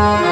Música